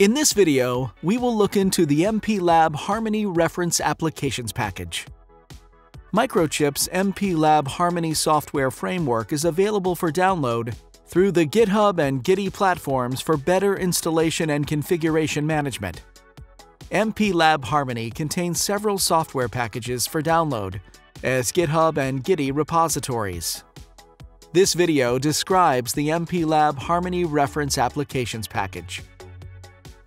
In this video, we will look into the MPLAB Harmony Reference Applications package. Microchip's MPLAB Harmony software framework is available for download through the GitHub and Gitee platforms for better installation and configuration management. MPLAB Harmony contains several software packages for download as GitHub and Gitee repositories. This video describes the MPLAB Harmony Reference Applications package.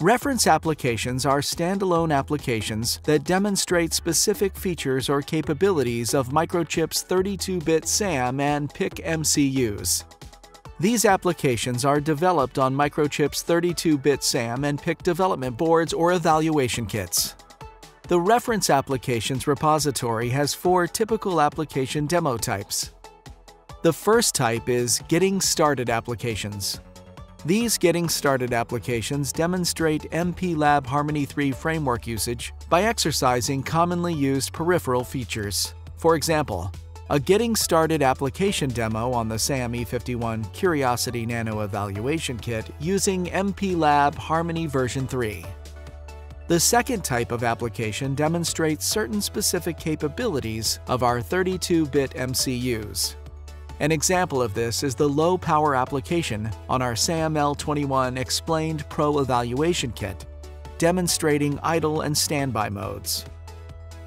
Reference applications are standalone applications that demonstrate specific features or capabilities of Microchip's 32-bit SAM and PIC MCUs. These applications are developed on Microchip's 32-bit SAM and PIC development boards or evaluation kits. The Reference Applications repository has four typical application demo types. The first type is Getting Started Applications. These Getting Started applications demonstrate MPLAB Harmony 3 framework usage by exercising commonly used peripheral features. For example, a Getting Started application demo on the SAM E51 Curiosity Nano Evaluation Kit using MPLAB Harmony version 3. The second type of application demonstrates certain specific capabilities of our 32-bit MCUs. An example of this is the low power application on our SAM-L21 Xplained Pro Evaluation Kit, demonstrating idle and standby modes.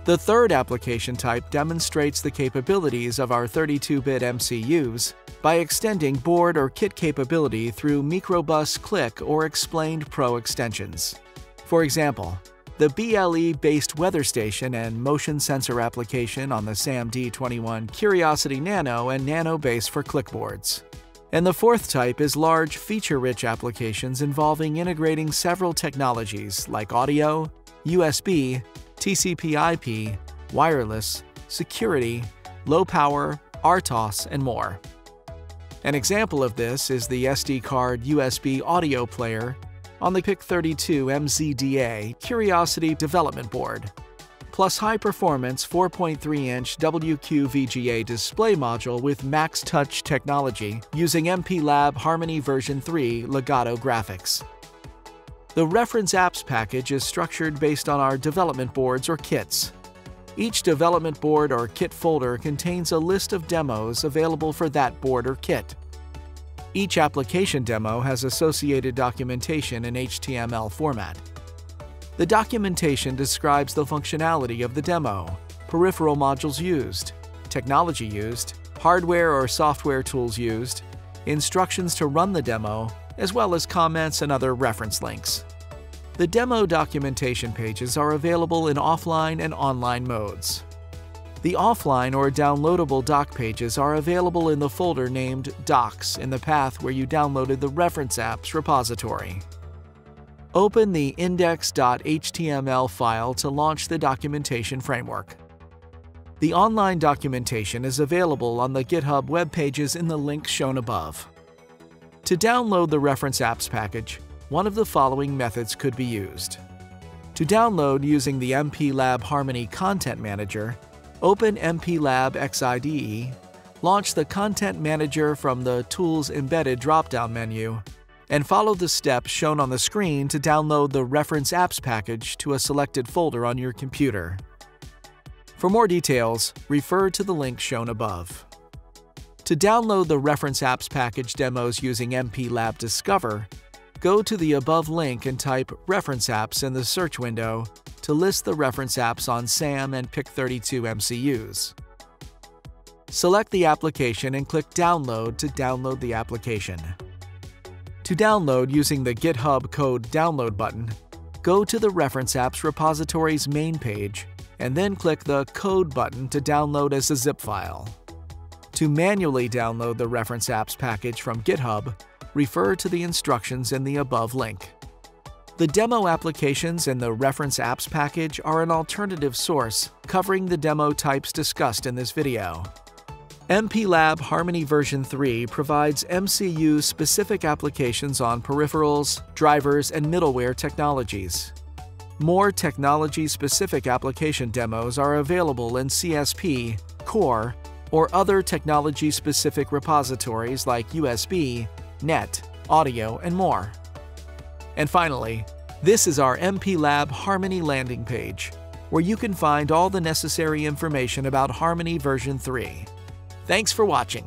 The third application type demonstrates the capabilities of our 32-bit MCUs by extending board or kit capability through mikroBUS Click or Xplained Pro extensions. For example, the BLE-based weather station and motion sensor application on the SAM-D21 Curiosity Nano and Nano base for clickboards. And the fourth type is large, feature-rich applications involving integrating several technologies like audio, USB, TCP/IP, wireless, security, low power, RTOS, and more. An example of this is the SD card USB audio player on the PIC32 MZDA Curiosity Development Board, plus high-performance 4.3-inch WQVGA display module with maXTouch technology using MPLAB Harmony version 3 Legato graphics. The reference apps package is structured based on our development boards or kits. Each development board or kit folder contains a list of demos available for that board or kit. Each application demo has associated documentation in HTML format. The documentation describes the functionality of the demo, peripheral modules used, technology used, hardware or software tools used, instructions to run the demo, as well as comments and other reference links. The demo documentation pages are available in offline and online modes. The offline or downloadable doc pages are available in the folder named Docs in the path where you downloaded the Reference Apps repository. Open the index.html file to launch the documentation framework. The online documentation is available on the GitHub web pages in the link shown above. To download the Reference Apps package, one of the following methods could be used. To download using the MPLAB Harmony Content Manager, Open MPLAB X IDE, launch the Content Manager from the Tools Embedded drop-down menu, and follow the steps shown on the screen to download the Reference Apps package to a selected folder on your computer. For more details, refer to the link shown above. To download the Reference Apps package demos using MPLAB Discover, go to the above link and type Reference Apps in the search window to list the reference apps on SAM and PIC32 MCUs. Select the application and click Download to download the application. To download using the GitHub Code Download button, go to the Reference Apps repository's main page and then click the Code button to download as a zip file. To manually download the Reference Apps package from GitHub, refer to the instructions in the above link. The demo applications in the Reference Apps package are an alternative source covering the demo types discussed in this video. MPLAB Harmony version 3 provides MCU-specific applications on peripherals, drivers, and middleware technologies. More technology-specific application demos are available in CSP, Core, or other technology-specific repositories like USB, NET, Audio, and more. And finally, This is our MPLAB Harmony landing page, where you can find all the necessary information about Harmony version 3. Thanks for watching.